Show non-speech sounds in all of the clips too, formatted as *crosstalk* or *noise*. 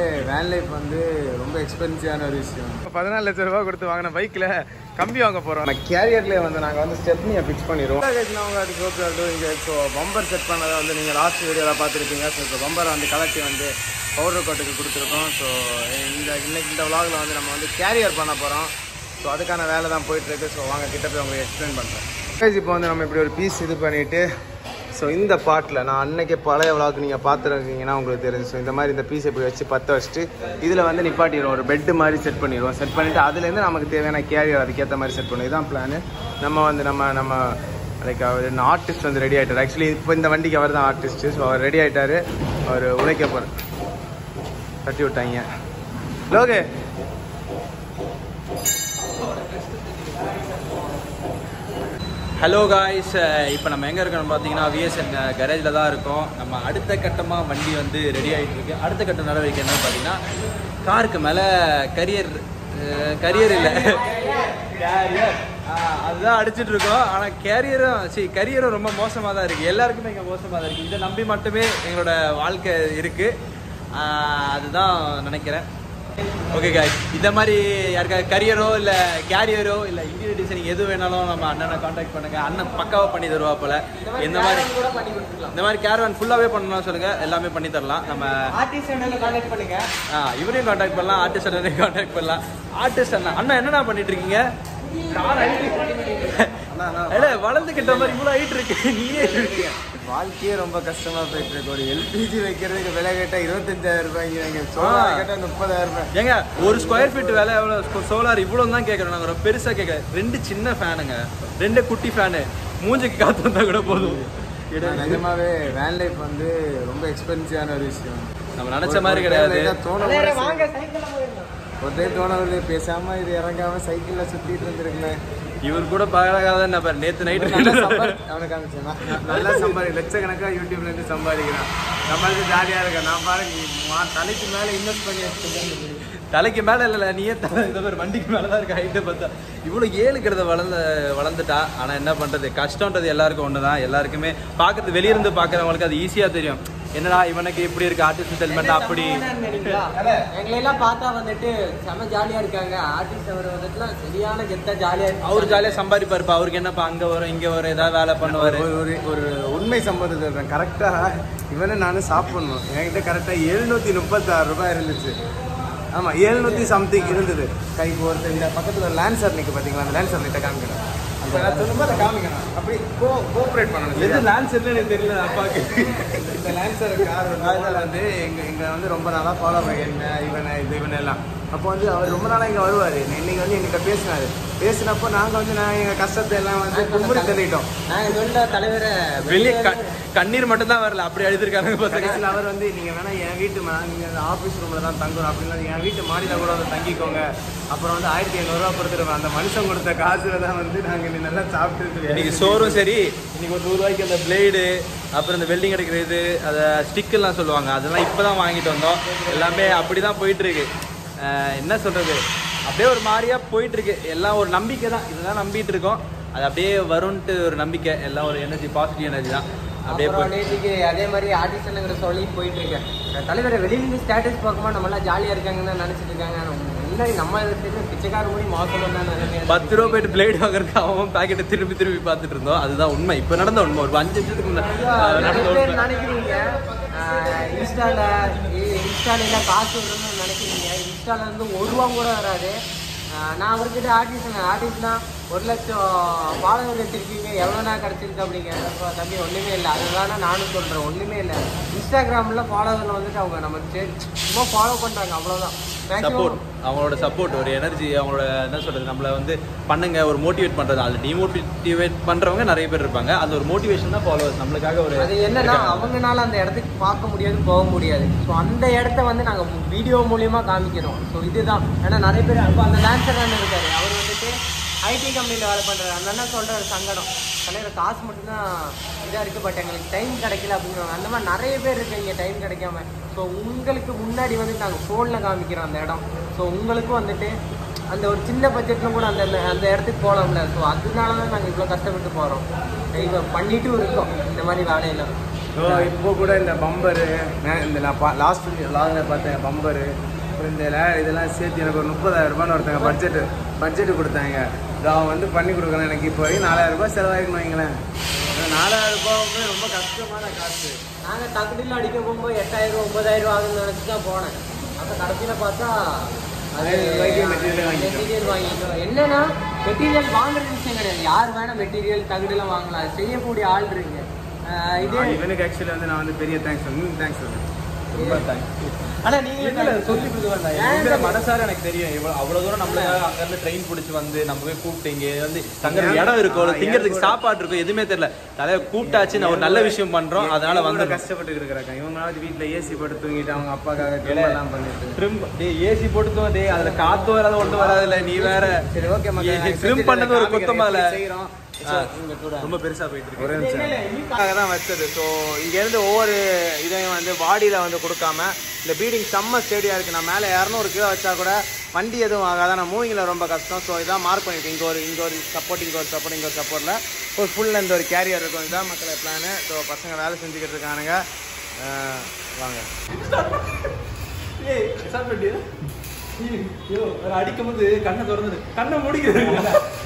Van life வந்து ரொம்ப எக்ஸ்பென்சிவான ஒரு விஷயம். பதினாலு லட்சம் ரூபாய் கொடுத்து வாங்கின பைக்ல கம்பி வாங்க போறோம். நம்ம கேரியர்லேயே வந்து நாங்கள் வந்து ஸ்டெப்னியை ஃபிக்ஸ் பண்ணிடுவோம். அவங்க அது கோப்ரோ இங்கே ஸோ பம்பர் செட் பண்ணதை வந்து நீங்கள் லாஸ்ட் வீடியோவில் பார்த்துருப்பீங்க. ஸோ இப்போ பம்பரை வந்து கலட்டி வந்து பவுடர் கோட்டுக்கு கொடுத்துருக்கோம். ஸோ இந்த இன்னைக்கு இந்த vlogல வந்து நம்ம வந்து கேரியர் பண்ண போகிறோம் ஸோ அதுக்கான வேலை தான் போயிட்டுருக்கு ஸோ வாங்க கிட்ட போய் உங்களுக்கு எக்ஸ்பிளைன் பண்ணுறேன் இப்போ வந்து நம்ம இப்படி ஒரு பீஸ் இது பண்ணிவிட்டு ஸோ இந்த பாட்டில் நான் அன்னைக்கு பழைய விழாவுக்கு நீங்கள் பார்த்துருக்கீங்கன்னா உங்களுக்கு தெரிஞ்சு ஸோ இந்த மாதிரி இந்த பீஸ் இப்படி வச்சு பற்ற வச்சுட்டு இதில் வந்து நிப்பாட்டிடுவோம். ஒரு பெட்டு மாதிரி செட் பண்ணிடுவோம். செட் பண்ணிவிட்டு அதுலேருந்து நமக்கு தேவையான கேரியர் அதுக்கேற்ற மாதிரி செட் பண்ணுவோம். இதுதான் பிளான் நம்ம வந்து நம்ம நம்ம லைக் அவர் ஆர்டிஸ்ட் வந்து ரெடி ஆகிட்டார் ஆக்சுவலி இப்போ இந்த வண்டிக்கு அவர் தான் ஆர்டிஸ்ட்டு ஸோ அவர் ரெடி ஆகிட்டார் அவர் உழைக்க போகிறார் தட்டி விட்டாங்க லோகே ஹலோ காய்ஸ் இப்போ நம்ம எங்கே இருக்கோம்னு பார்த்தீங்கன்னா விஎஸ்என் கரேஜில் தான் இருக்கோம். நம்ம அடுத்த கட்டமாக வண்டி வந்து ரெடி ஆகிட்டு இருக்கு. அடுத்த கட்ட நடவடிக்கை என்னன்னு பார்த்தீங்கன்னா காருக்கு மேலே கரியர் கரியர் இல்லை. கேரியர் அதுதான் அடிச்சுட்டு இருக்கோம். ஆனால் கேரியரும் சரி கரியரும் ரொம்ப மோசமாக தான் இருக்குது எல்லாருக்குமே இங்கே மோசமாக தான் இருக்குது இதை நம்பி மட்டுமே எங்களோட வாழ்க்கை இருக்குது அதுதான் நினைக்கிறேன். ஓகே காய் இந்த மாதிரி யாருக்கா கரியரோ இல்லை கேரியரோ இல்லை இன்டீரியர் டிசைனிங் எது வேணாலும் நம்ம அண்ணனை காண்டாக்ட் பண்ணுங்க. அண்ணன் பக்காவாக பண்ணி தருவா போல. இந்த மாதிரி இந்த மாதிரி கேரவன் ஃபுல்லாகவே பண்ணணும்னு சொல்லுங்க. எல்லாமே பண்ணி தரலாம். நம்ம ஆர்டிஸ்ட் சேனல்ல கான்டாக்ட் பண்ணுங்க. ஆ இவரையும் காண்டாக்ட் பண்ணலாம். ஆர்டிஸ்ட் அண்ணனையும் காண்டாக்ட் பண்ணலாம். ஆர்டிஸ்ட் அண்ணா அண்ணா என்னண்ணா பண்ணிட்டு இருக்கீங்க? இல்ல *laughs* வளர்ந்துக்கிட்ட மாதிரி இவ்வளோ ஹைட் இருக்கு. *laughs* நீயே இருக்கீங்க வாழ்க்கையே ரொம்ப கஷ்டமாக போயிட்டு இருக்கு. ஒரு எல்பிஜி வைக்கிறதுக்கு விலை கேட்டால் இருபத்தஞ்சாயிரம் ரூபாய்க்கு நீங்கள் சோலார் கேட்டால் முப்பதாயிரம் ரூபாய். ஏங்க ஒரு ஸ்கொயர் ஃபீட் விலை எவ்வளோ சோலார் இவ்வளோ தான் கேட்குறோம். நாங்கள் ரொம்ப பெருசாக கேட்க ரெண்டு சின்ன ஃபேனுங்க ரெண்டு குட்டி ஃபேனு மூஞ்சிக்கு காற்று வந்தால் கூட போதும். நிஜமாவே வேன் லைஃப் வந்து ரொம்ப எக்ஸ்பென்சிவான ஒரு விஷயம். நம்ம நினச்ச மாதிரி கிடையாது. தோணும். ஒரு தோணவில்லை பேசாம இது இறங்காம சைக்கிள்ல சுத்திட்டு இருந்திருக்கேன். இவர் கூட பழகாத நபர். நேற்று நைட்டு சம்பாதி- அவனை காமிச்சேன். நல்லா சம்பாதி லட்சக்கணக்கா யூடியூப்ல இருந்து சம்பாதிக்கிறான். நம்மளுக்கு ஜாலியா இருக்கேன் நான் பாருங்க தலைக்கு மேல இன்வெஸ்ட் பண்ணி தலைக்கு மேலே இல்லை நீயே தலை இந்த மாதிரி வண்டிக்கு மேலே தான் இருக்க. ஹைட்டு பார்த்தா. இவ்வளோ ஏழு கிடத வளர்ந்த வளர்ந்துட்டா. ஆனால் என்ன பண்ணுறது கஷ்டன்றது எல்லாருக்கும் ஒன்று தான் எல்லாருக்குமே பார்க்கறது வெளியிருந்து பார்க்குறவங்களுக்கு அது ஈஸியாக தெரியும். என்னடா இவனுக்கு இப்படி இருக்கு ஆர்டிஸ்ட் செல்மெண்ட் அப்படி? *laughs* எங்களை எல்லாம் பார்த்தா வந்துட்டு செம ஜாலியா இருக்காங்க. ஆர்டிஸ்ட் அவர் வந்துட்டுலாம் சரியான கெத்தா ஜாலியா இருக்கு அவர் ஜாலியாக சம்பாதிப்பாருப்பா. அவருக்கு என்னப்பா அங்கே வரும் இங்கே வரும் ஏதாவது வேலை பண்ணுவார்? ஒரு ஒரு ஒரு உண்மை சம்பவத்தை சொல்றேன். கரெக்டா இவனை நானும் சாப்பிடணும். என்கிட்ட கரெக்டா எழுநூத்தி முப்பத்தாறு ரூபாய் இருந்துச்சு. ஆமா எழுநூத்தி சம்திங் இருந்தது. கைக்கு ஒருத்தர் இந்த பக்கத்துல லேன்சர் நிக்கு பாத்தீங்களா? அந்த லேன்சர் அந்த நான் சொல்லும்போது அதை காமிக்கணும். அப்படி கோ கோஆப்ரேட் பண்ணணும் எது? லான்ஸ் எனக்கு தெரியல அப்பாவுக்கு இந்த லேன்சர் கார் வந்து வந்து எங்க இங்க வந்து ரொம்ப நாளா ஃபாலோ பண்ண என்ன இவனை இது இவன் எல்லாம் அப்போ வந்து அவர் ரொம்ப நாளா இங்க வருவாரு. இன்னைக்கு வந்து என்கிட்ட பேசினாரு. பேசினப்போ நாங்க வந்து நான் எங்க கஷ்டத்தை எல்லாம் வந்து கும்பிடி தள்ளிட்டோம். நாங்க சொல்ல தலைவரை வெளியே கண்ணீர் மட்டும் தான் வரல. அப்படி எழுதிருக்காங்க கடைசியில் அவர் வந்து நீங்கள் வேணா என் வீட்டு மா நீங்கள் ஆஃபீஸ் ரூமில் தான் தங்குறோம் அப்படின்னா என் வீட்டு மாடியில் கூட வந்து தங்கிக்கோங்க. அப்புறம் வந்து ஆயிரத்தி ஐநூறுரூவா கொடுத்துருவேன் அந்த மனுஷன் கொடுத்த காசுல தான் வந்து நாங்கள் இன்னைக்கு நல்லா சாப்பிட்டு இன்னைக்கு சோறும் சரி. இன்னைக்கு ஒரு நூறு ரூபாய்க்கு அந்த பிளேடு அப்புறம் இந்த வெல்டிங் அடிக்கிற இது அதை ஸ்டிக்கெல்லாம் சொல்லுவாங்க. அதெல்லாம் இப்போ தான் வாங்கிட்டு வந்தோம். எல்லாமே அப்படி தான் போயிட்டு இருக்கு. அஹ் என்ன சொல்றது? அப்படியே ஒரு மாதிரியா போயிட்டு இருக்கு எல்லாம் ஒரு நம்பிக்கை தான். இதுதான் நம்பிட்டு இருக்கோம். அது அப்படியே வரும்ன்ட்டு ஒரு நம்பிக்கை. எல்லாம் ஒரு எனர்ஜி பாசிட்டிவ் எனர்ஜி தான். அப்படியே நேற்றுக்கு அதே மாதிரி ஆர்டிஸ்ட்ங்கிற சொல்லி போயிட்டு இருக்கேன். தலைவரை வெளியிருந்து ஸ்டேட்டஸ் பார்க்கும்போது நம்ம எல்லாம் ஜாலியா இருக்காங்கன்னு தான் நினைச்சிட்டு இருக்காங்க. பத்து ரூபா போயிட்டு பிளேடு வாங்குறதுக்கு அவன் பாக்கெட்டை திருப்பி திருப்பி பார்த்துட்டு இருந்தோம். அதுதான் உண்மை. இப்போ நடந்த உண்மை. ஒரு அஞ்சு நிமிஷத்துக்கு முன்னாடி நடந்த உண்மை. இன்ஸ்டாவில் ஆஹ் எல்லாம் காசு வரணும்னு நினைக்கிறீங்க. இன்ஸ்டால வந்து ஒரு ரூபா கூட வராது. நான் அவர்கிட்ட ஆர்டிஸ்ட் ஆர்டிஸ்ட்னா ஒரு லட்சம் ஃபாலோவர் வச்சிருக்கீங்க எவ்வளோனா கிடச்சிருக்கு அப்படிங்க? அப்ப தம்பி ஒன்றுமே இல்லை. அதுதானே நானும் சொல்கிறேன் ஒன்றுமே இல்லை. இன்ஸ்டாகிராமில் ஃபாலோவரில் வந்துட்டு அவங்க நம்ம சும்மா ஃபாலோ பண்ணுறாங்க அவ்வளோதான் சப்போர்ட் அவங்களோட சப்போர்ட் ஒரு எனர்ஜி அவங்களோட என்ன சொல்றது? நம்மள வந்து பண்ணுங்க ஒரு மோட்டிவேட் பண்றது. அது டிமோட்டிவேட் பண்றவங்க நிறைய பேர் இருப்பாங்க. அது ஒரு மோட்டிவேஷன் தான் ஃபாலோவர்ஸ் நம்மளுக்காக ஒரு அது என்னன்னா அவங்கனால அந்த இடத்துக்கு பார்க்க முடியாது போக முடியாது. ஸோ அந்த இடத்த வந்து நாங்கள் வீடியோ மூலியமா காமிக்கிறோம். ஸோ இதுதான். ஏன்னா நிறைய பேர் அப்போ அந்த டான்ஸர் அண்ணன் இருக்காரு. அவர் வந்துட்டு ஐடி கம்பெனியில் வேலை பண்ணுறாரு அந்த அண்ணன் சொல்கிற சங்கடம். தலைவர் காசு மட்டும்தான் இதாக இருக்குது பட் எங்களுக்கு டைம் கிடைக்கல அப்படிங்கிறாங்க அந்த மாதிரி நிறைய பேர் இருக்கு இங்கே டைம் கிடைக்காம. ஸோ உங்களுக்கு முன்னாடி வந்து நாங்கள் ஃபோனில் காமிக்கிறோம் அந்த இடம். ஸோ உங்களுக்கும் வந்துட்டு அந்த ஒரு சின்ன பட்ஜெட்டில் கூட அந்த அந்த இடத்துக்கு போகலாம்ல ஸோ அதனால தான் நாங்கள் இவ்வளோ கஷ்டப்பட்டு போகிறோம் இப்போ பண்ணிட்டும் இருக்கோம். இந்த மாதிரி வேலையில். ஸோ இப்போ கூட இந்த பம்பரு இந்த நான் பா லாஸ்ட் பார்த்தேன் பம்பரு அப்புறம் இந்த இதெல்லாம் சேர்த்து எனக்கு ஒரு முப்பதாயிரம் ரூபான்னு ஒருத்தங்க பட்ஜெட்டு பட்ஜெட்டு கொடுத்தாங்க. இது அவன் வந்து பண்ணி கொடுக்குறேன். எனக்கு இப்போ வரைக்கும் நாலாயிரம் ரூபாய் செலவாயிருக்கணும் வைங்களேன். நாலாயிரம் ரூபாவுமே ரொம்ப கஷ்டமான காசு. நாங்கள் தகுதியில் அடிக்க போகும்போது எட்டாயிரம் ஒன்பதாயிரம் ஆகும்னு நினச்சி தான் போனேன். அப்போ கடைசியில் பார்த்தா அது வாங்கிட்டோம். மெட்டீரியல் வாங்கிட்டோம். என்னன்னா மெட்டீரியல் வாங்குற விஷயம் கிடையாது. யார் வேணால் மெட்டீரியல் தகுதியில் வாங்கலாம். செய்யக்கூடிய ஆள் இருக்கு. இதே இவனுக்கு ஆக்சுவலி வந்து நான் வந்து பெரிய தேங்க்ஸ் சொல்லணும். தேங்க்ஸ் சொல்லுவேன் ரொம்ப தேங்க்ஸ் ஆனால் நீங்கள் சொல்லி கொடுக்க மனசார எனக்கு தெரியும். இவ்வளவு அவ்வளவு தூரம் நம்மள அங்க இருந்து ட்ரெயின் பிடிச்சி வந்து நம்ம போய் கூப்பிட்டு இங்க வந்து தங்குற இடம் இருக்கும் ஆ, திங்கிறதுக்கு சாப்பாடு இருக்கும் எதுவுமே தெரியல. தலைய கூப்பிட்டாச்சு நான் ஒரு நல்ல விஷயம் பண்றோம். அதனால வந்து கஷ்டப்பட்டு இருக்கிறாங்க? இவங்களாவது வீட்டில் ஏசி போட்டு தூங்கிட்டு அவங்க அப்பாக்காக எல்லாம் பண்ணிட்டு. ட்ரிம் டேய் ஏசி போட்டு டேய் அதுல காத்து வராது ஒன்றும் வராதுல்ல நீ வேற. சரி ஓகே ட்ரிம் பண்ணது ஒரு குத்தமால செய்கிறோம் ரொம்ப பெருசா போயிட்டு இருக்கு. ஒரே நிமிஷம். தான் வச்சது. ஸோ இங்கேருந்து ஒவ்வொரு இதையும் வந்து பாடியில் வந்து கொடுக்காம இந்த பீடிங் செம்ம ஸ்டேடியாக இருக்குது நான் மேலே இரநூறு கிலோ வச்சா கூட வண்டி எதுவும் ஆகாது. நான் மூவிங்கில் ரொம்ப கஷ்டம். ஸோ இதான் மார்க் பண்ணியிருக்கேன் இங்கே ஒரு இங்கே ஒரு சப்போர்ட் இங்கே ஒரு சப்போர்ட் இங்கே ஒரு சப்போர்ட்டில் ஒரு ஃபுல் இந்த ஒரு கேரியர் இருக்கும். இதுதான் மக்களை பிளானு ஸோ பசங்க வேலை செஞ்சுக்கிட்டு இருக்கானுங்க. வாங்க. *laughs* அடிக்கும் போது கண்ணை திறந்துடு கண்ணை முடிக்குது.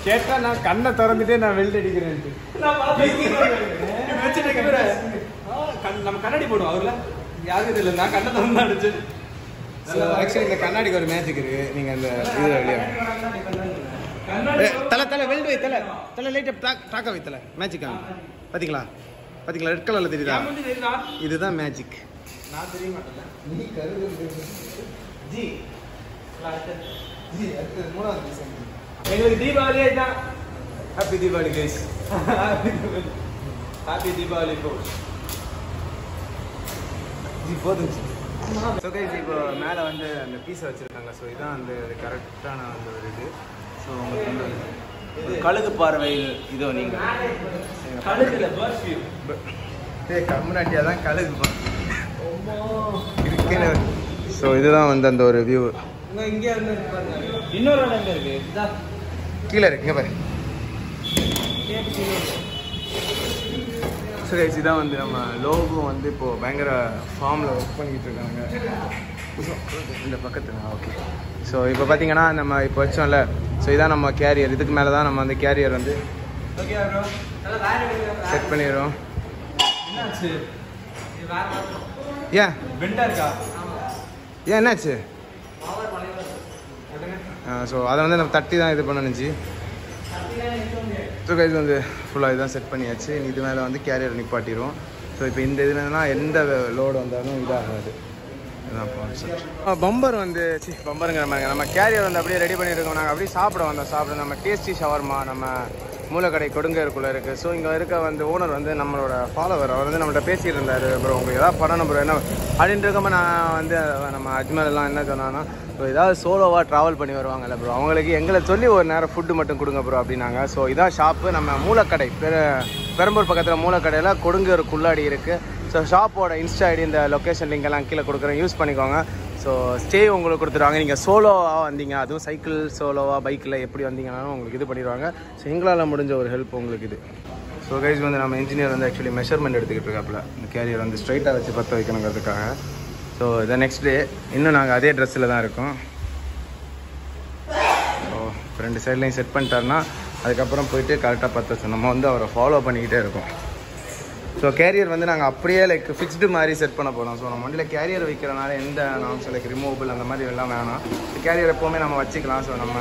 கேட்டால் நான் கண்ணை திறந்துட்டே நான் வெல்ட் அடிக்கிறேன்ட்டு நம்ம கண்ணாடி போடுவோம் அவர்ல. யாருக்கும் நான் கண்ணை திறந்து அடிச்சு. ஆக்சுவலி இந்த கண்ணாடிக்கு ஒரு மேஜிக் இது வெளியே தலை தலை வெல்ட் வை தலை. தலை லைட்டை டாக் டாக்க வை தலை. மேஜிக் பார்த்தீங்களா பார்த்தீங்களா ரெட் கலரில் தெரியுதா? இதுதான் மேஜிக் நான் தெரிய மாட்டேன் எங்களுக்கு தீபாவளியே தான் happy Deepavali guys happy Deepavali bro ji போதும் ஸோ கைஸ் இப்போ மேலே வந்து அந்த பீஸை வச்சுருக்காங்க. ஸோ இதான் அந்த கரெக்டான அந்த ஒரு இது. ஸோ உங்களுக்கு வந்து கழுகு பார்வையில் இதோ நீங்கள் கழுகுல ஏய் கம்முனாட்டியாக தான் கழுகு இருக்குன்னு ஸோ இதுதான் வந்து அந்த ஒரு வியூ இங்க இருந்து பாருங்க. இன்னொரு இடம் எங்க இருக்கு? இதா. கீழே இருக்கு இங்கே பாரு. ஸோ கைஸ் இதான் வந்து நம்ம லோகோ வந்து இப்போது பயங்கர ஃபார்மில் ஒர்க் பண்ணிக்கிட்டு இருக்காங்க. இந்த பக்கத்தில் ஓகே ஸோ இப்போ பார்த்தீங்கன்னா நம்ம இப்போ வச்சோம்ல. ஸோ இதான் நம்ம கேரியர் இதுக்கு மேலே தான் நம்ம அந்த கேரியர் வந்து செட் பண்ணிடுறோம். என்னாச்சு? ஏன் ஏன் என்னாச்சு? ஸோ அதை வந்து நம்ம தட்டி தான் இது பண்ணணுச்சு ஸோ இது வந்து ஃபுல்லாக இதான் செட் பண்ணியாச்சு. இது மேலே வந்து கேரியர் நிப்பாட்டிடும் ஸோ இப்போ இந்த இதுலனா எந்த லோடு வந்தாலும் இதாகாது. பம்பர் வந்து சி பம்பருங்கிற மாதிரி. நம்ம கேரியர் வந்து அப்படியே ரெடி பண்ணியிருக்கோம் நாங்கள் அப்படியே சாப்பிட வந்தோம். சாப்பிட நம்ம டேஸ்டி ஷவர்மா நம்ம மூலக்கடை கொடுங்கருக்குள்ளே இருக்குது ஸோ இங்கே இருக்க வந்து ஓனர் வந்து நம்மளோட ஃபாலோவர் அவர் வந்து நம்மள்ட்ட பேசிகிட்டு இருந்தார் ப்ரோ உங்களுக்கு ஏதாவது பண்ணணும் ப்ரோ என்ன? அப்படின்னு நான் வந்து நம்ம அஜ்மேர்லாம் என்ன சொன்னான்னா ஸோ ஏதாவது சோலோவாக ட்ராவல் பண்ணி வருவாங்கல்ல ப்ரோ அவங்களுக்கு எங்களை சொல்லி ஒரு நேரம் ஃபுட்டு மட்டும் கொடுங்க ப்ரோ அப்படின்னாங்க. ஸோ இதான் ஷாப்பு நம்ம மூலக்கடை பெரு பெரம்பூர் பக்கத்தில் மூலக்கடையில் கொடுங்கருக்குள்ளாடி இருக்குது ஸோ ஷாப்போட இன்ஸ்டா ஐடி இந்த லொக்கேஷன் லிங்க் எல்லாம் கீழே கொடுக்குறேன். யூஸ் பண்ணிக்கோங்க. ஸோ ஸ்டே உங்களுக்கு கொடுத்துருவாங்க. நீங்கள் சோலோவாக வந்தீங்க அதுவும் சைக்கிள் சோலோவாக பைக்கில் எப்படி வந்தீங்கனாலும் உங்களுக்கு இது பண்ணிடுவாங்க. ஸோ எங்களால் முடிஞ்ச ஒரு ஹெல்ப் உங்களுக்கு இது. ஸோ கைஸ் வந்து நம்ம இன்ஜினியர் வந்து ஆக்சுவலி மெஷர்மெண்ட் எடுத்துக்கிட்டு இருக்காப்புல. இந்த கேரியர் வந்து ஸ்ட்ரைட்டாக வச்சு பற்ற வைக்கணுங்கிறதுக்காக. ஸோ இதை நெக்ஸ்ட் டே இன்னும் நாங்கள் அதே ட்ரெஸ்ஸில் தான் இருக்கோம். ஸோ ரெண்டு சைட்லையும் செட் பண்ணிட்டாருன்னா அதுக்கப்புறம் போயிட்டு கரெக்டாக பற்ற நம்ம வந்து அவரை ஃபாலோ பண்ணிக்கிட்டே இருக்கோம். ஸோ கேரியர் வந்து நாங்கள் அப்படியே லைக் ஃபிக்ஸ்டு மாதிரி செட் பண்ண போகிறோம் ஸோ நம்ம வண்டியில் கேரியர் வைக்கிறனால எந்த நான் லைக் ரிமூவபிள் அந்த மாதிரி எல்லாம் வேணாம். கேரியர் எப்போவுமே நம்ம வச்சுக்கலாம். ஸோ நம்ம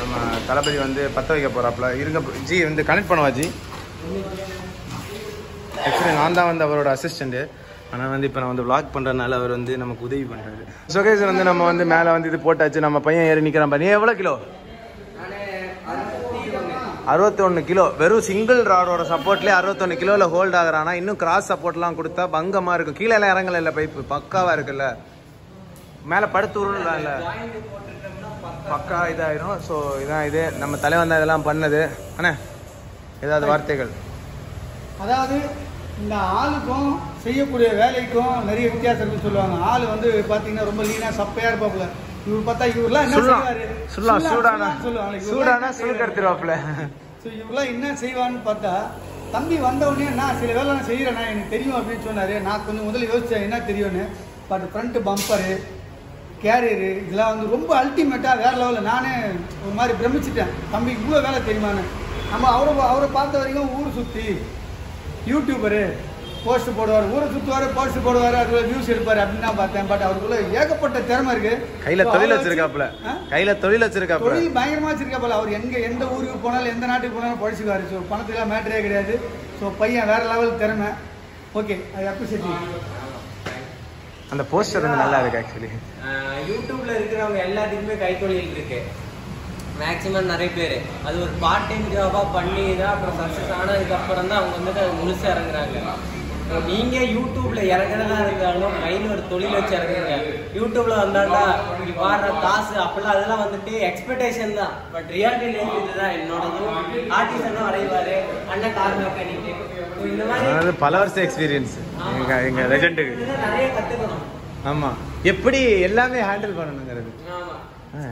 நம்ம தளபதி வந்து பற்ற வைக்க போகிறாப்புல இருங்க ஜி வந்து கனெக்ட் பண்ணுவா ஜி? ஆக்சுவலி நான் தான் வந்து அவரோட அசிஸ்டண்ட்டு ஆனால் வந்து இப்போ நான் வந்து விளாக் பண்ணுறதுனால அவர் வந்து நமக்கு உதவி பண்ணுறாரு சுகேஷ் வந்து நம்ம வந்து மேலே வந்து இது போட்டாச்சு. நம்ம பையன் ஏறி நிற்கிறான் பாரு. நீ எவ்வளோ கிலோ? அறுபத்தொன்று கிலோ. வெறும் சிங்கிள் ராடோட சப்போர்ட்லேயே அறுபத்தொன்று கிலோவில் ஹோல்ட் ஆகுறானா? இன்னும் கிராஸ் சப்போர்ட்லாம் கொடுத்தா பங்கமாக இருக்கும். கீழே எல்லாம் இறங்கல இல்லை பைப்பு பக்காவாக இருக்குல்ல. மேலே படுத்து உருளலாம் இல்லை பக்கா இதாயிரும். ஸோ இதான் இது. நம்ம தலைவன் தான் இதெல்லாம் பண்ணது. அண்ணே ஏதாவது வார்த்தைகள்? அதாவது இந்த ஆளுக்கும் செய்யக்கூடிய வேலைக்கும் நிறைய வித்தியாசம் இருக்குன்னு சொல்லுவாங்க. ஆள் வந்து பார்த்தீங்கன்னா ரொம்ப லீனாக சப்பையாக இருப்பாப்புல. இவர் பார்த்தா இவர்லாம் என்ன செய்வாரு? சொல்லலாம். சூடானா சூடானா சுழுக்கெடுத்துருவாப்புல ஸோ இவர்லாம் என்ன செய்வான்னு பார்த்தா தம்பி வந்த உடனே நான் சில வேலை நான் செய்கிறேண்ணா எனக்கு தெரியும் அப்படின்னு சொன்னார். நான் கொஞ்சம் முதல்ல யோசித்தேன் என்ன தெரியும்னு? பட் ஃப்ரண்ட்டு பம்பரு கேரியரு இதெல்லாம் வந்து ரொம்ப அல்டிமேட்டாக வேறு லெவலில் நானே ஒரு மாதிரி பிரமிச்சிட்டேன். தம்பி இவ்வளோ வேலை தெரியுமான்னு? நம்ம அவரை அவரை பார்த்த வரைக்கும் ஊர் சுற்றி யூடியூபரு போஸ்ட் போடுவார் ஊரை சுற்றுவார் போஸ்ட் போடுவார் அதில் வியூஸ் எடுப்பார் அப்படின்னு தான் பார்த்தேன். பட் அவருக்குள்ள ஏகப்பட்ட திறமை இருக்கு. கையில தொழில் வச்சிருக்காப்புல? கையில தொழில் வச்சிருக்காப்புல. தொழில் பயங்கரமா வச்சிருக்காப்புல. அவர் எங்க எந்த ஊருக்கு போனாலும் எந்த நாட்டுக்கு போனாலும் படிச்சுக்குவாரு ஸோ பணத்துக்குலாம் மேட்டரே கிடையாது. ஸோ பையன் வேற லெவல் திறமை. ஓகே ஐ அப்ரிஷியேட் அந்த போஸ்டர் வந்து நல்லா இருக்கு ஆக்சுவலி யூடியூப்ல இருக்கிறவங்க எல்லாத்துக்குமே கைத்தொழில் இருக்கு. மேக்ஸிமம் நிறைய பேர். அது ஒரு பார்ட் டைம் ஜாபாக பண்ணி தான் அப்புறம் சக்ஸஸ் ஆனதுக்கு அப்புறம் தான் அவங்க வந்துட்டு அது முழுசா இறங்குறாங்க. நீங்க யூடியூப்ல இறங்குறதா இருந்தாலும் கையில் ஒரு தொழில் வச்சு இறங்குங்க. யூடியூப்ல வந்தாண்டா வாடுற காசு அப்பெல்லாம் அதெல்லாம் வந்துட்டு எக்ஸ்பெக்டேஷன் தான். பட் ரியாலிட்டி லைஃப் இதுதான் என்னோடது ஆர்டிஸ்ட் என்ன வரைவாரு. அண்ணன் கார் மெக்கானிக் இந்த மாதிரி பல வருஷம் எக்ஸ்பீரியன்ஸ் எங்க எங்க லெஜெண்டுக்கு நிறைய கத்துக்கணும். ஆமா. எப்படி எல்லாமே ஹேண்டில் பண்ணணுங்கிறது. ஆமா.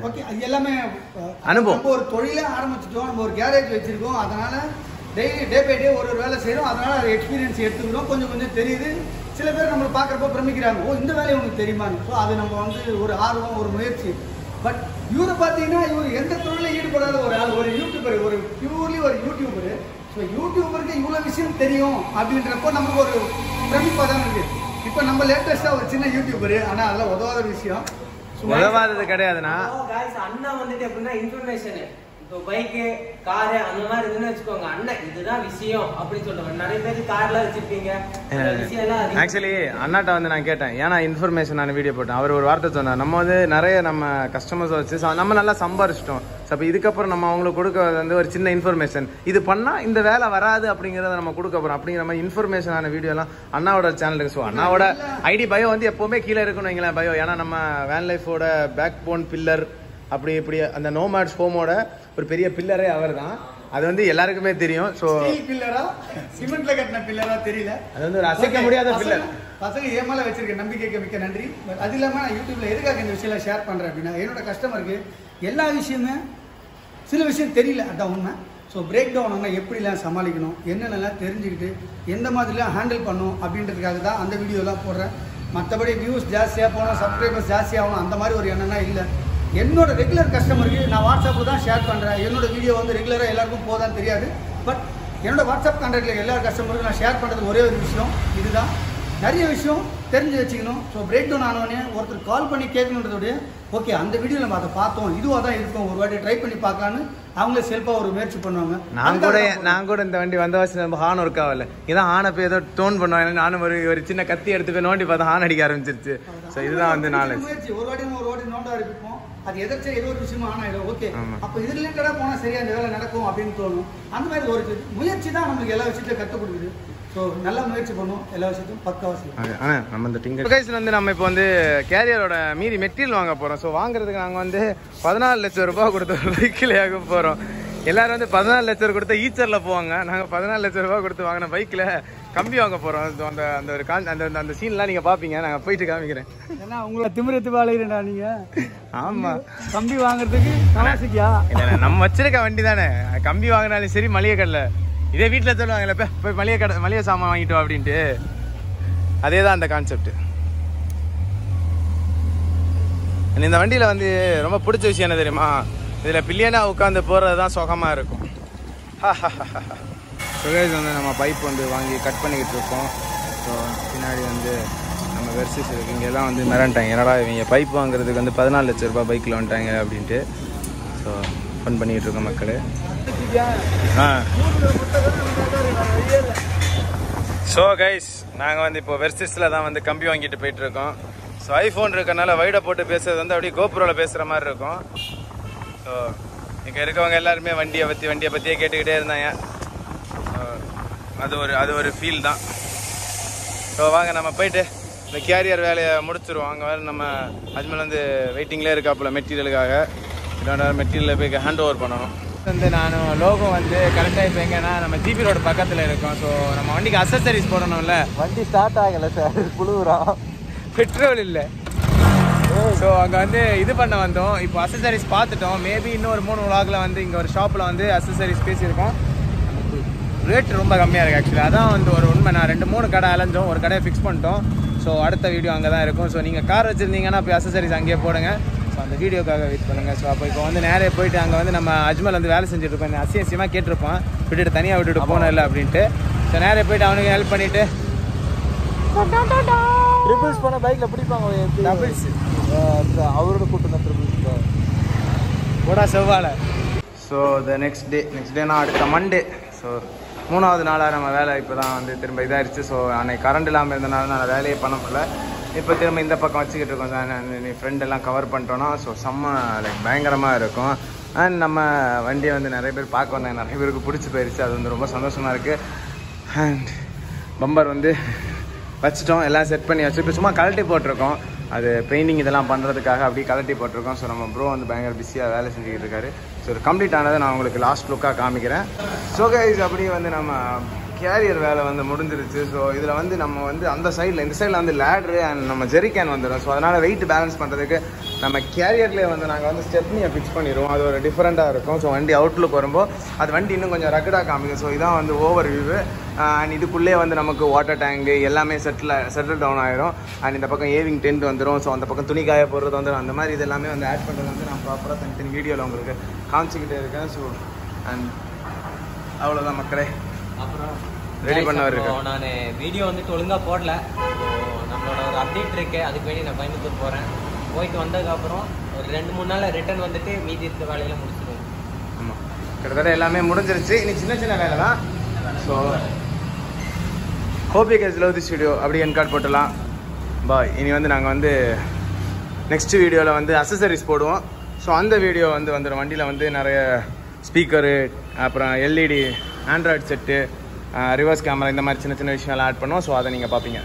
ஓகே அது எல்லாமே அனுபவம். ஒரு தொழிலே ஆரம்பிச்சிட்டோம் நம்ம ஒரு கேரேஜ் வச்சிருக்கோம் அதனால டெய்லி டே பை டே ஒரு ஒரு வேலை செய்கிறோம் அதனால அது எக்ஸ்பீரியன்ஸ் எடுத்துக்கிறோம். கொஞ்சம் கொஞ்சம் தெரியுது. சில பேர் நம்மளை பார்க்குறப்ப பிரமிக்கிறாங்க. ஓ இந்த வேலையை உங்களுக்கு தெரியுமான்னு. ஸோ அது நம்ம வந்து ஒரு ஆர்வம் ஒரு முயற்சி. பட் இவரை பார்த்தீங்கன்னா இவர் எந்த தொழிலில் ஈடுபடாத ஒரு ஆள் ஒரு யூடியூபர் ஒரு பியூர்லி ஒரு யூடியூபர் ஸோ யூடியூபருக்கு இவ்வளோ விஷயம் தெரியும் அப்படின்றப்போ நமக்கு ஒரு பிரமிப்பாக தான் இருக்குது இப்போ நம்ம லேட்டஸ்ட்டாக ஒரு சின்ன யூடியூபர் ஆனால் அதெல்லாம் உதவாத விஷயம். உதவாதது கிடையாதுன்னா அப்போ guys, அண்ணா வந்துட்டு எப்படின்னா இன்ஃபர்மேஷன் இப்போ பைக்கு காரு அந்த மாதிரி இருந்துன்னு வச்சுக்கோங்க. அண்ணன் இதுதான் விஷயம் அப்படின்னு சொல்லுவாங்க நிறைய பேர் கார்லாம் வச்சிருப்பீங்க. ஆக்சுவலி அண்ணாட்ட வந்து நான் கேட்டேன். ஏன்னா இன்ஃபர்மேஷன் நான் வீடியோ போட்டேன். அவர் ஒரு வார்த்தை சொன்னார். நம்ம வந்து நிறைய நம்ம கஸ்டமர்ஸ் வச்சு நம்ம நல்லா சம்பாரிச்சிட்டோம். அப்போ இதுக்கப்புறம் நம்ம அவங்களுக்கு கொடுக்க வந்து ஒரு சின்ன இன்ஃபர்மேஷன் இது பண்ணால் இந்த வேலை வராது அப்படிங்கிறத நம்ம கொடுக்க போகிறோம் அப்படிங்கிற மாதிரி இன்ஃபர்மேஷனான வீடியோலாம் அண்ணாவோட சேனலுக்கு ஸோ அண்ணாவோட ஐடி பயோ வந்து எப்போவுமே கீழே இருக்கணும் வைங்களேன் பயோ ஏன்னா நம்ம வேன் லைஃபோட பேக் போன் பில்லர் அப்படி இப்படி அந்த நோமேட்ஸ் ஹோமோட ஒரு பெரிய பில்லரே அவர் தான் அது வந்து எல்லாருக்குமே தெரியும். ஸோ பில்லரா சிமெண்ட்ல கட்டின பில்லரா தெரியல. அது வந்து ஒரு அசைக்க முடியாத பில்லர் பசங்க என் மேல வச்சிருக்க நம்பிக்கைக்கு மிக்க நன்றி. அது இல்லாம நான் யூடியூப்ல எதுக்காக இந்த விஷயம் ஷேர் பண்றேன் அப்படின்னா என்னோட கஸ்டமருக்கு எல்லா விஷயமே சில விஷயம் தெரியல. அதான் உண்மை. ஸோ பிரேக் டவுன் எப்படிலாம் சமாளிக்கணும் என்னென்னலாம் தெரிஞ்சுக்கிட்டு எந்த மாதிரிலாம் ஹேண்டில் பண்ணணும் அப்படின்றதுக்காக தான் அந்த வீடியோலாம் போடுறேன். மற்றபடி வியூஸ் ஜாஸ்தியாக போகணும் சப்ஸ்கிரைபர்ஸ் ஜாஸ்தியாகணும் அந்த மாதிரி ஒரு எண்ணம்னா இல்லை. என்னோட ரெகுலர் கஸ்டமருக்கு நான் வாட்ஸ்அப்பில் தான் ஷேர் பண்ணுறேன் என்னோட வீடியோ வந்து ரெகுலராக எல்லாருக்கும் போதான்னு தெரியாது. பட் என்னோட வாட்ஸ்அப் கான்டாக்டில் எல்லா கஸ்டமருக்கும் நான் ஷேர் பண்ணுறது ஒரே ஒரு விஷயம். இதுதான். நிறைய விஷயம் தெரிஞ்சு வச்சுக்கணும். ஸோ பிரேக் டவுன் ஆனவொடனே ஒருத்தர் கால் பண்ணி கேட்கணுன்றதோடய ஓகே அந்த வீடியோ நம்ம அதை பார்த்தோம். இதுவாக தான் இருக்கும். ஒரு வாட்டி ட்ரை பண்ணி பார்க்கலான்னு அவங்களே செல்ஃபாக ஒரு முயற்சி பண்ணுவாங்க. நான் கூட நான் கூட இந்த வண்டி வந்த வருஷம் நம்ம ஹார்ன் ஒர்க் ஆகல. இதான் ஹானை போய் ஏதோ டோன் பண்ணுவாங்க. நானும் ஒரு ஒரு சின்ன கத்தி எடுத்து போய் நோண்டி பார்த்தா ஹார்ன் அடிக்க ஆரம்பிச்சிருச்சு. ஸோ இதுதான் வந்து நாலேஜ் முயற்சி. ஒரு வாட்டி ஒரு வாட்டி நோண்டா இருப்போம். அது எதிர்த்து ஏதோ ஒரு விஷயமா ஆனா ஆயிடும் ஓகே. அப்போ இது ரிலேட்டடாக போனால் சரியா அந்த வேலை நடக்கும் அப்படின்னு தோணும். அந்த மாதிரி ஒரு முயற்சி தான் நம்மளுக்கு எல்லா விஷயத்தையும் கற்றுக் கொடுக்குது. ஸோ நல்லா முயற்சி பண்ணுவோம் எல்லா விஷயத்தையும் பக்காவாக செய்யும் ஆனா நம்ம இந்த டிங்கர் கைஸ் வந்து நம்ம இப்போ வந்து கேரியரோட மீதி மெட்டீரியல் வாங்க போறோம். ஸோ வாங்குறதுக்கு நாங்கள் வந்து பதினாலு லட்சம் ரூபாய் கொடுத்து ஒரு பைக்கில் ஆக போறோம். எல்லாரும் வந்து பதினாலு லட்சம் கொடுத்து ஈச்சர்ல போவாங்க. நாங்கள் பதினாலு லட்சம் ரூபாய் கொடுத்து வாங்கின பைக்கில் கம்பி வாங்க போறோம். So, அந்த அந்த ஒரு கான் அந்த அந்த சீன்லாம் நீங்க பாப்பீங்க. நாங்கள் போயிட்டு காமிக்கிறேன். ஏன்னா உங்களை திமிரத்து வாழையிறா நீங்க. ஆமா. கம்பி வாங்குறதுக்கு காசிக்கா இல்ல நம்ம வச்சிருக்க வண்டி தானே. கம்பி வாங்கினாலும் சரி மளிகை கடையில். இதே வீட்டில் சொல்லுவாங்கல்ல போய் போய் மளிகை கடை மளிகை சாமான் வாங்கிட்டு வா அப்படின்ட்டு. அதே தான் அந்த கான்செப்ட் இந்த வண்டியில் வந்து ரொம்ப பிடிச்ச விஷயம் என்ன தெரியுமா? இதில் பில்லியனாக உட்காந்து போகிறது தான் சுகமாக இருக்கும். *laughs* சுகேஷ் வந்து நம்ம பைப் வந்து வாங்கி கட் பண்ணிக்கிட்டு இருக்கோம். ஸோ பின்னாடி வந்து நம்ம வெர்சஸ் இருக்குது இங்கெல்லாம் வந்து மிரண்டாங்க. என்னடா இவங்க பைப் வாங்குறதுக்கு வந்து பதினாலு லட்ச ரூபாய் பைக்கில் வந்துட்டாங்க அப்படின்ட்டு. ஸோ ஃபன் பண்ணிக்கிட்டு இருக்கோம் மக்கள். ஆ. ஸோ கைஸ் நாங்கள் வந்து இப்போ வெர்சிஸில் தான் வந்து கம்பி வாங்கிட்டு போயிட்டு இருக்கோம். ஸோ ஐஃபோன் இருக்கனால வைடை போட்டு பேசுறது வந்து அப்படியே கோபுரோவில் பேசுகிற மாதிரி இருக்கும். ஸோ இங்கே இருக்கவங்க எல்லாருமே வண்டியை பற்றி வண்டியை பற்றியே கேட்டுக்கிட்டே இருந்தாங்க. அது ஒரு அது ஒரு ஃபீல் தான். ஸோ வாங்க நம்ம போயிட்டு இந்த கேரியர் வேலையை முடிச்சிருவோம். அங்கே வேறு நம்ம அஜ்மல் வந்து வெயிட்டிங்லேயே இருக்காப்புல மெட்டீரியலுக்காக இதோட மெட்டீரியலை போய் ஹேண்ட் ஓவர் பண்ணணும். வந்து நானும் லோகோ வந்து கரெக்டாக இப்போ எங்கன்னா நம்ம ஜிபி ரோடு பக்கத்தில் இருக்கோம். ஸோ நம்ம வண்டிக்கு அசசரிஸ் போடணும்ல. வண்டி ஸ்டார்ட் ஆகலை சார் புழுகுறோம் பெட்ரோல் இல்லை. ஸோ அங்கே வந்து இது பண்ண வந்தோம். இப்போ அசசரிஸ் பார்த்துட்டோம். மேபி இன்னும் ஒரு மூணு விளாகில் வந்து இங்கே ஒரு ஷாப்பில் வந்து அசசரிஸ் பேசியிருக்கோம். ரேட் ரொம்ப கம்மியாக இருக்குது ஆக்சுவலி அதான் வந்து ஒரு உண்மை. நான் ரெண்டு மூணு கடை அலைஞ்சோம். ஒரு கடையை ஃபிக்ஸ் பண்ணிட்டோம். ஸோ அடுத்த வீடியோ அங்கே தான் இருக்கும். ஸோ நீங்கள் கார் வச்சுருந்தீங்கன்னா போய் அசசரிஸ் அங்கேயே போடுங்க. ஸோ அந்த வீடியோக்காக வெயிட் பண்ணுங்கள் ஸோ அப்போ இப்போ வந்து நேரே போயிட்டு அங்கே வந்து நம்ம அஜ்மல் வந்து வேலை செஞ்சுட்டு இருக்கோம் இந்த அசியம் அசியமாக கேட்டிருப்பான். விட்டுட்டு தனியாக விட்டுட்டு போனோம் இல்லை அப்படின்ட்டு. ஸோ நேரே போயிட்டு அவனுக்கு ஹெல்ப் பண்ணிவிட்டு ட்ரிபிள்ஸ் போனால் பைக்கில் பிடிப்பாங்க டபுள்ஸ் அவரோட கூட்டம் ட்ரிபிள்ஸ் போடா செவ்வாழை. So the next day next டேனா அடுத்த மண்டே ஸோ மூணாவது நாளாக நம்ம வேலை இப்போ தான் வந்து திரும்ப இதாகிடுச்சு ஸோ அன்னைக்கு கரண்ட் இல்லாமல் இருந்தனால நான் வேலையே பண்ண முடியல. இப்போ திரும்ப இந்த பக்கம் வச்சுக்கிட்டு இருக்கோம். சார் நீ ஃப்ரெண்ட் எல்லாம் கவர் பண்ணிட்டோன்னா ஸோ செம்ம லைக் பயங்கரமாக இருக்கும். அண்ட் நம்ம வண்டியை வந்து நிறைய பேர் பார்க்க வந்தாங்க. நிறைய பேருக்கு பிடிச்சி போயிடுச்சு அது வந்து ரொம்ப சந்தோஷமாக இருக்குது அண்ட் பம்பர் வந்து வச்சுட்டோம். எல்லாம் செட் பண்ணி வச்சு. இப்போ சும்மா கழட்டி போட்டிருக்கோம். அது பெயிண்டிங் இதெல்லாம் பண்ணுறதுக்காக அப்படியே கழட்டி போட்டிருக்கோம். ஸோ நம்ம ப்ரோ வந்து பயங்கர பிஸியாக வேலை செஞ்சுக்கிட்டு இருக்காரு. ஸோ இது கம்ப்ளீட் ஆனதை நான் உங்களுக்கு லாஸ்ட் லுக்காக காமிக்கிறேன். ஸோ கைஸ் அப்படியே வந்து நம்ம கேரியர் வேலை வந்து முடிஞ்சிருச்சு. ஸோ இதில் வந்து நம்ம வந்து அந்த சைடில் இந்த சைடில் வந்து லேட்ரு அண்ட் நம்ம ஜெரிகேன் வந்துடும். ஸோ அதனால் வெயிட் பேலன்ஸ் பண்ணுறதுக்கு நம்ம கேரியர்லேயே வந்து நாங்கள் வந்து ஸ்டெப்னியை ஃபிக்ஸ் பண்ணிடுவோம். அது ஒரு டிஃப்ரெண்ட்டாக இருக்கும். ஸோ வண்டி அவுட்லுக் வரும்போது அது வண்டி இன்னும் கொஞ்சம் ரக்கடாக காமிக்கும். ஸோ இதான் வந்து ஓவர் வியூ அண்ட் இதுக்குள்ளே வந்து நமக்கு வாட்டர் டேங்கு எல்லாமே செட்டில் செட்டில் டவுன் ஆயிரும். அண்ட் இந்த பக்கம் ஏவிங் டென்ட் வந்துடும் ஸோ அந்த பக்கம் துணி காய போடுறது வந்துடும் அந்த மாதிரி இது எல்லாமே வந்து ஆட் பண்ணுறது வந்து நான் ப்ராப்பராக தனித்தனி வீடியோவில் உங்களுக்கு காமிச்சிக்கிட்டே இருக்கேன். ஸோ அண்ட் அவ்வளோதான் மக்களே. அப்புறம் பண்ணவர் இருக்கு. நான் வீடியோ வந்துட்டு ஒழுங்கா போடல. நம்மளோட ஒரு அப்டேட் இருக்கு. அதுக்கு வேண்டி நான் கோயம்புத்தூர் போறேன். போயிட்டு வந்ததுக்கப்புறம் ஒரு ரெண்டு மூணு நாள்ல ரிட்டர்ன் வந்துட்டு மீதி இருக்க வேலையில முடிச்சிடுவோம் ஆமாம் கிட்டத்தட்ட எல்லாமே முடிஞ்சிருச்சு. இனி சின்ன சின்ன வேலை தான் so hobby case love the studio அப்படி என் கார்டு போட்டலாம் பாய் இனி வந்து நாங்கள் வந்து நெக்ஸ்ட் வீடியோவில் வந்து அசசரிஸ் போடுவோம். ஸோ அந்த வீடியோ வந்து வந்துடும் வண்டியில் வந்து நிறைய ஸ்பீக்கரு அப்புறம் LED android set reverse camera இந்த மாதிரி சின்ன சின்ன விஷயம்லாம் ஆட் பண்ணுவோம். ஸோ அதை நீங்கள் பார்ப்பீங்க.